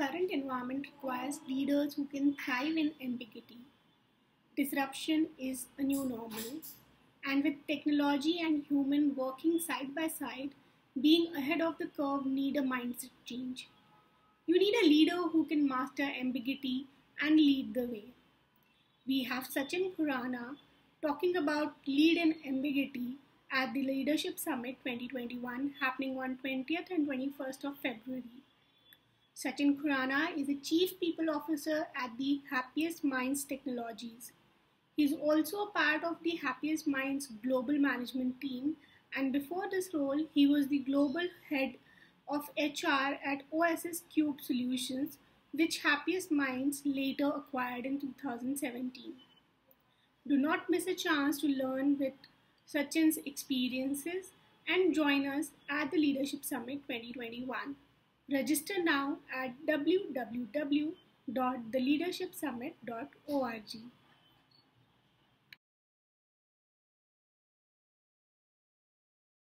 current environment requires leaders who can thrive in ambiguity. Disruption is a new normal, and with technology and human working side by side, being ahead of the curve need a mindset change. You need a leader who can master ambiguity and lead the way. We have Sachin Khurana talking about lead in ambiguity at the Leadership Summit 2021 happening on 20th and 21st of February. Sachin Khurana is the Chief People Officer at the Happiest Minds Technologies. He is also a part of the Happiest Minds global management team and before this role he was the global head of HR at OSS Cube Solutions which Happiest Minds later acquired in 2017. Do not miss a chance to learn with Sachin's experiences and join us at the Leadership Summit 2021. Register now at www.theleadershipsummit.org.